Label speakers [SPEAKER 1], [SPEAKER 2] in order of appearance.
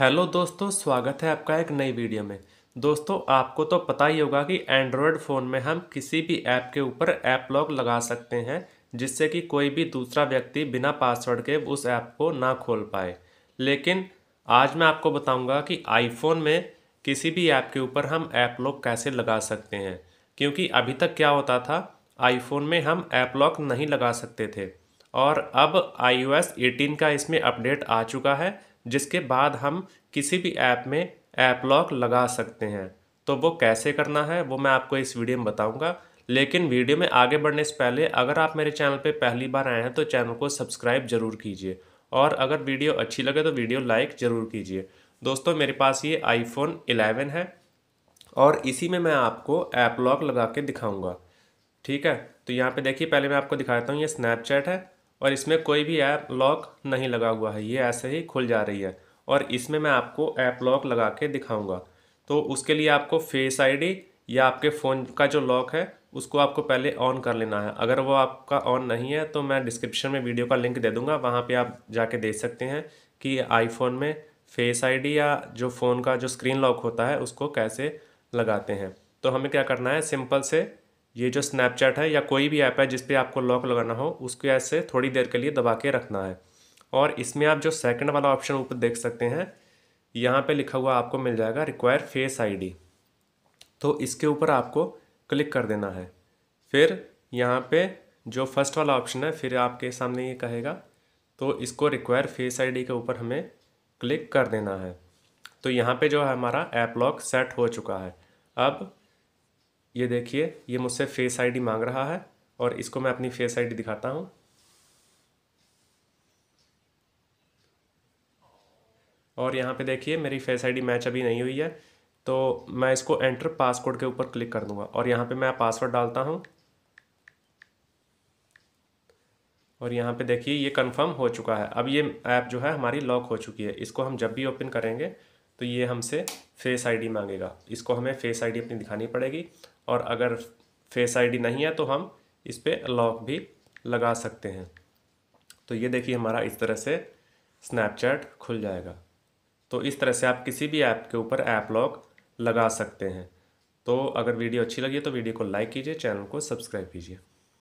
[SPEAKER 1] Hello दोस्तों, स्वागत है आपका एक नई वीडियो में। दोस्तों, आपको तो पता ही होगा कि एंड्रॉयड फ़ोन में हम किसी भी ऐप के ऊपर ऐप लॉक लगा सकते हैं, जिससे कि कोई भी दूसरा व्यक्ति बिना पासवर्ड के उस ऐप को ना खोल पाए। लेकिन आज मैं आपको बताऊँगा कि आईफोन में किसी भी ऐप के ऊपर हम ऐप लॉक कैसे लगा सकते हैं। क्योंकि अभी तक क्या होता था आईफोन में हम ऐप लॉक नहीं लगा सकते थे। और अब आई ओ का इसमें अपडेट आ चुका है जिसके बाद हम किसी भी ऐप में ऐप लॉक लगा सकते हैं। तो वो कैसे करना है, वो मैं आपको इस वीडियो में बताऊँगा। लेकिन वीडियो में आगे बढ़ने से पहले, अगर आप मेरे चैनल पे पहली बार आए हैं तो चैनल को सब्सक्राइब ज़रूर कीजिए। और अगर वीडियो अच्छी लगे तो वीडियो लाइक ज़रूर कीजिए। दोस्तों, मेरे पास ये आईफोन 11 है और इसी में मैं आपको ऐप लॉक लगा के दिखाऊँगा। ठीक है? तो यहाँ पे देखिए, पहले मैं आपको दिखाता हूँ, ये स्नैपचैट है। और इसमें कोई भी ऐप लॉक नहीं लगा हुआ है, ये ऐसे ही खुल जा रही है। और इसमें मैं आपको ऐप लॉक लगा के दिखाऊँगा। तो उसके लिए आपको फेस आईडी या आपके फ़ोन का जो लॉक है, उसको आपको पहले ऑन कर लेना है। अगर वो आपका ऑन नहीं है तो मैं डिस्क्रिप्शन में वीडियो का लिंक दे दूँगा। वहाँ पर आप जाके देख सकते हैं कि आईफोन में फेस आईडी या जो फ़ोन का जो स्क्रीन लॉक होता है, उसको कैसे लगाते हैं। तो हमें क्या करना है, सिंपल से ये जो स्नैपचैट है या कोई भी ऐप है जिस पे आपको लॉक लगाना हो, उसको ऐसे थोड़ी देर के लिए दबा के रखना है। और इसमें आप जो सेकंड वाला ऑप्शन ऊपर देख सकते हैं, यहाँ पे लिखा हुआ आपको मिल जाएगा रिक्वायर फेस आईडी तो इसके ऊपर आपको क्लिक कर देना है। फिर यहाँ पे जो फ़र्स्ट वाला ऑप्शन है, फिर आपके सामने ये कहेगा तो इसको रिक्वायर फेस आईडी के ऊपर हमें क्लिक कर देना है। तो यहाँ पे जो है हमारा ऐप लॉक सेट हो चुका है। अब ये देखिए, ये मुझसे फेस आईडी मांग रहा है और इसको मैं अपनी फेस आईडी दिखाता हूँ। और यहाँ पे देखिए, मेरी फेस आईडी मैच अभी नहीं हुई है तो मैं इसको एंटर पासवर्ड के ऊपर क्लिक कर दूँगा। और यहाँ पे मैं पासवर्ड डालता हूँ। और यहाँ पे देखिए, ये कंफर्म हो चुका है। अब ये ऐप जो है, हमारी लॉक हो चुकी है। इसको हम जब भी ओपन करेंगे तो ये हमसे फेस आईडी मांगेगा। इसको हमें फेस आईडी अपनी दिखानी पड़ेगी और अगर फेस आईडी नहीं है तो हम इस पर लॉक भी लगा सकते हैं। तो ये देखिए हमारा इस तरह से स्नैपचैट खुल जाएगा। तो इस तरह से आप किसी भी ऐप के ऊपर ऐप लॉक लगा सकते हैं। तो अगर वीडियो अच्छी लगी तो वीडियो को लाइक कीजिए चैनल को सब्सक्राइब कीजिए।